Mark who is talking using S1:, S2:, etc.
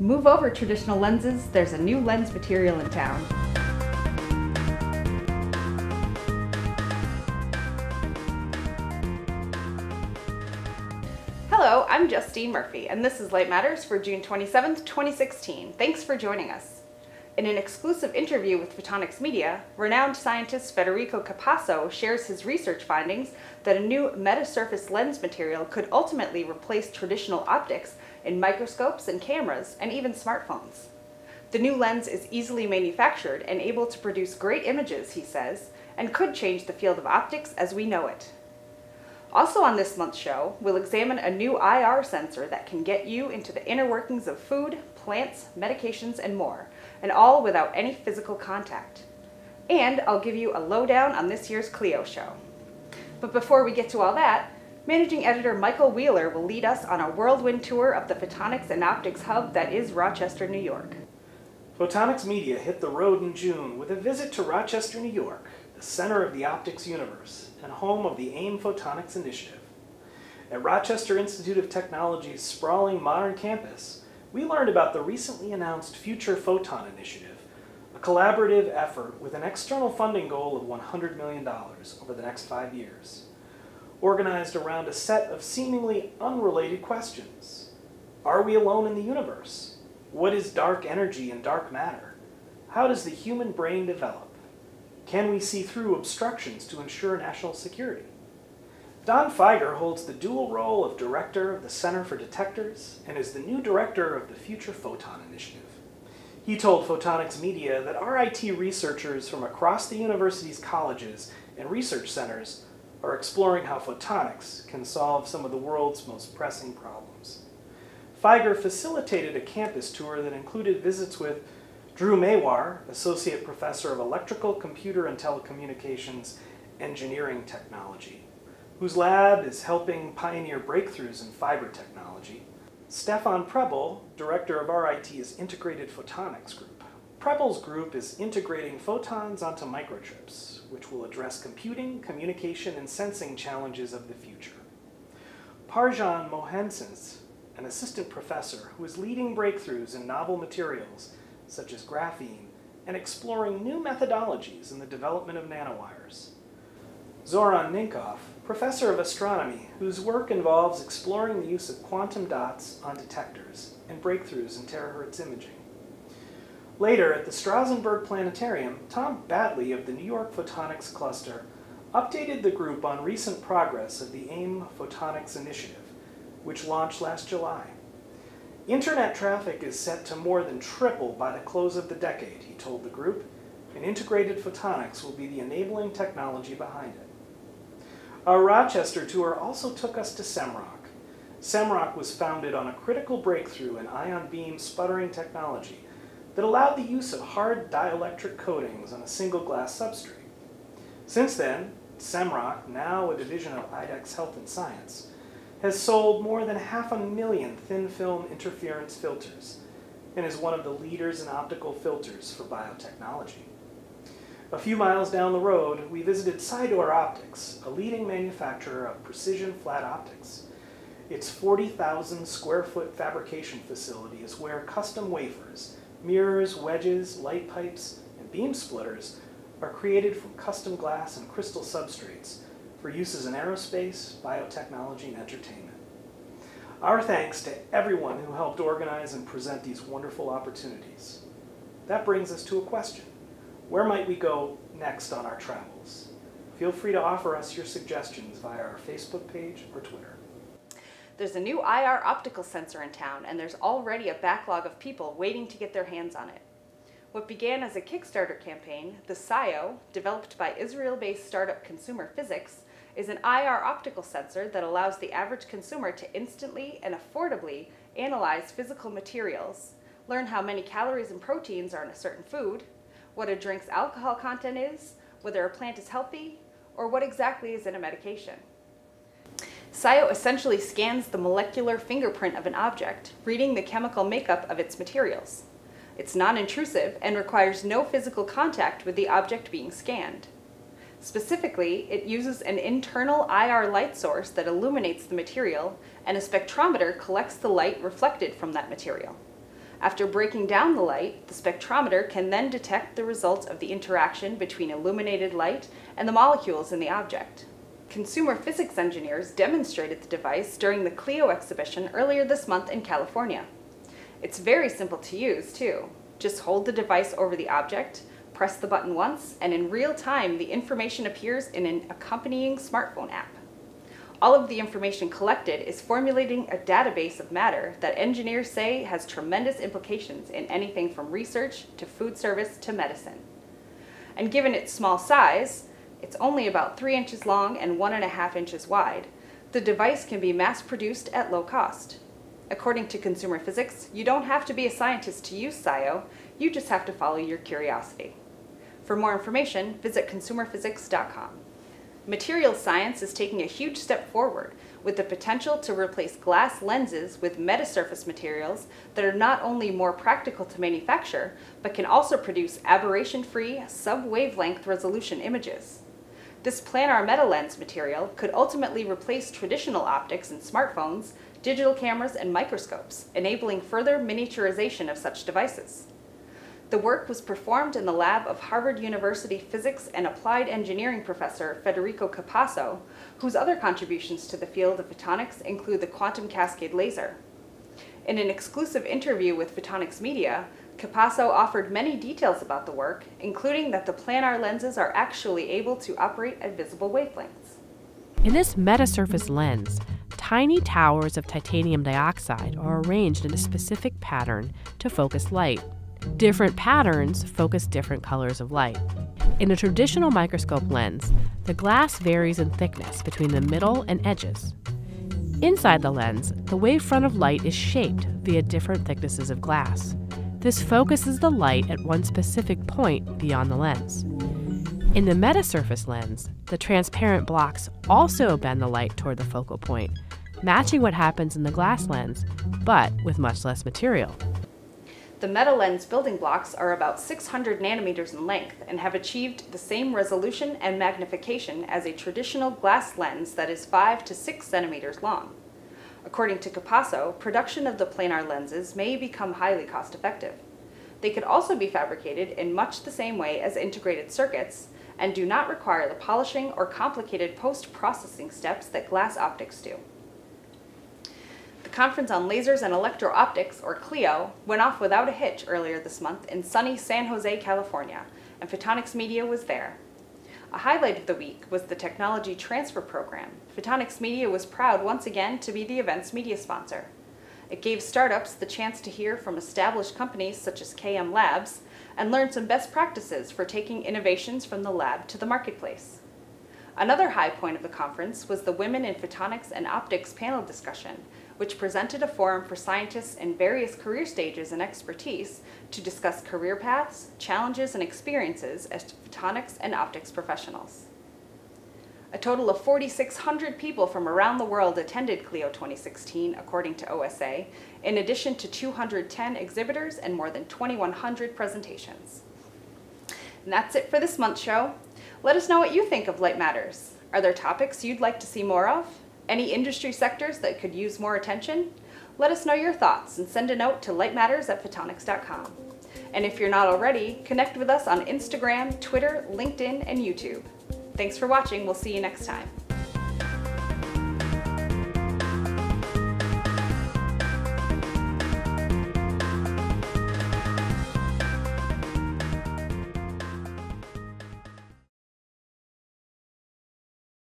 S1: Move over traditional lenses, there's a new lens material in town. Hello, I'm Justine Murphy, and this is Light Matters for June 27th, 2016. Thanks for joining us. In an exclusive interview with Photonics Media, renowned scientist Federico Capasso shares his research findings that a new metasurface lens material could ultimately replace traditional optics in microscopes and cameras, and even smartphones. The new lens is easily manufactured and able to produce great images, he says, and could change the field of optics as we know it. Also on this month's show, we'll examine a new IR sensor that can get you into the inner workings of food, plants, medications, and more, and all without any physical contact. And I'll give you a lowdown on this year's CLEO show. But before we get to all that, Managing Editor Michael Wheeler will lead us on a whirlwind tour of the photonics and optics hub that is Rochester, New York.
S2: Photonics Media hit the road in June with a visit to Rochester, New York, the center of the optics universe and home of the AIM Photonics Initiative. At Rochester Institute of Technology's sprawling modern campus, we learned about the recently announced Future Photon Initiative, a collaborative effort with an external funding goal of $100 million over the next five years organized around a set of seemingly unrelated questions. Are we alone in the universe? What is dark energy and dark matter? How does the human brain develop? Can we see through obstructions to ensure national security? Don Figer holds the dual role of director of the Center for Detectors and is the new director of the Future Photon Initiative. He told Photonics Media that RIT researchers from across the university's colleges and research centers are exploring how photonics can solve some of the world's most pressing problems. Figer facilitated a campus tour that included visits with Drew Maywar, Associate Professor of Electrical, Computer, and Telecommunications Engineering Technology, whose lab is helping pioneer breakthroughs in fiber technology. Stefan Preble, Director of RIT's Integrated Photonics Group. Preble's group is integrating photons onto microchips, which will address computing, communication, and sensing challenges of the future. Parsian Mohseni, an assistant professor who is leading breakthroughs in novel materials such as graphene and exploring new methodologies in the development of nanowires. Zoran Ninkov, professor of astronomy whose work involves exploring the use of quantum dots on detectors and breakthroughs in terahertz imaging. Later, at the Strasenburgh Planetarium, Tom Battley of the New York Photonics Cluster updated the group on recent progress of the AIM Photonics Initiative, which launched last July. Internet traffic is set to more than triple by the close of the decade, he told the group, and integrated photonics will be the enabling technology behind it. Our Rochester tour also took us to Semrock. Semrock was founded on a critical breakthrough in ion beam sputtering technology that allowed the use of hard dielectric coatings on a single glass substrate. Since then, Semrock, now a division of IDEX Health and Science, has sold more than half a million thin film interference filters and is one of the leaders in optical filters for biotechnology. A few miles down the road, we visited Sydor Optics, a leading manufacturer of precision flat optics. Its 40,000 square foot fabrication facility is where custom wafers mirrors, wedges, light pipes, and beam splitters are created from custom glass and crystal substrates for uses in aerospace, biotechnology, and entertainment. Our thanks to everyone who helped organize and present these wonderful opportunities. That brings us to a question. Where might we go next on our travels? Feel free to offer us your suggestions via our Facebook page or Twitter.
S1: There's a new IR optical sensor in town, and there's already a backlog of people waiting to get their hands on it. What began as a Kickstarter campaign, the SCIO, developed by Israel-based startup Consumer Physics, is an IR optical sensor that allows the average consumer to instantly and affordably analyze physical materials, learn how many calories and proteins are in a certain food, what a drink's alcohol content is, whether a plant is healthy, or what exactly is in a medication. SCIO essentially scans the molecular fingerprint of an object, reading the chemical makeup of its materials. It's non-intrusive and requires no physical contact with the object being scanned. Specifically, it uses an internal IR light source that illuminates the material, and a spectrometer collects the light reflected from that material. After breaking down the light, the spectrometer can then detect the results of the interaction between illuminated light and the molecules in the object. Consumer physics engineers demonstrated the device during the CLEO exhibition earlier this month in California. It's very simple to use, too. Just hold the device over the object, press the button once, and in real time, the information appears in an accompanying smartphone app. All of the information collected is formulating a database of matter that engineers say has tremendous implications in anything from research to food service to medicine. And given its small size, it's only about 3 inches long and 1.5 inches wide, the device can be mass produced at low cost. According to consumer physics, you don't have to be a scientist to use SCIO, you just have to follow your curiosity. For more information, visit consumerphysics.com. Materials science is taking a huge step forward with the potential to replace glass lenses with metasurface materials that are not only more practical to manufacture, but can also produce aberration-free, sub-wavelength resolution images. This planar metalens material could ultimately replace traditional optics in smartphones, digital cameras, and microscopes, enabling further miniaturization of such devices. The work was performed in the lab of Harvard University physics and applied engineering professor Federico Capasso, whose other contributions to the field of photonics include the quantum cascade laser. In an exclusive interview with Photonics Media, Capasso offered many details about the work, including that the planar lenses are actually able to operate at visible wavelengths.
S3: In this metasurface lens, tiny towers of titanium dioxide are arranged in a specific pattern to focus light. Different patterns focus different colors of light. In a traditional microscope lens, the glass varies in thickness between the middle and edges. Inside the lens, the wavefront of light is shaped via different thicknesses of glass. This focuses the light at one specific point beyond the lens. In the metasurface lens, the transparent blocks also bend the light toward the focal point, matching what happens in the glass lens, but with much less material.
S1: The MetaLens building blocks are about 600 nanometers in length and have achieved the same resolution and magnification as a traditional glass lens that is 5 to 6 centimeters long. According to Capasso, production of the planar lenses may become highly cost effective. They could also be fabricated in much the same way as integrated circuits and do not require the polishing or complicated post-processing steps that glass optics do. The Conference on Lasers and Electro-Optics, or CLEO, went off without a hitch earlier this month in sunny San Jose, California, and Photonics Media was there. A highlight of the week was the Technology Transfer Program. Photonics Media was proud once again to be the event's media sponsor. It gave startups the chance to hear from established companies such as KM Labs and learn some best practices for taking innovations from the lab to the marketplace. Another high point of the conference was the Women in Photonics and Optics panel discussion, which presented a forum for scientists in various career stages and expertise to discuss career paths, challenges, and experiences as photonics and optics professionals. A total of 4,600 people from around the world attended CLEO 2016, according to OSA, in addition to 210 exhibitors and more than 2,100 presentations. And that's it for this month's show. Let us know what you think of Light Matters. Are there topics you'd like to see more of? Any industry sectors that could use more attention? Let us know your thoughts and send a note to lightmatters at photonics.com. And if you're not already, connect with us on Instagram, Twitter, LinkedIn, and YouTube. Thanks for watching. We'll see you next time.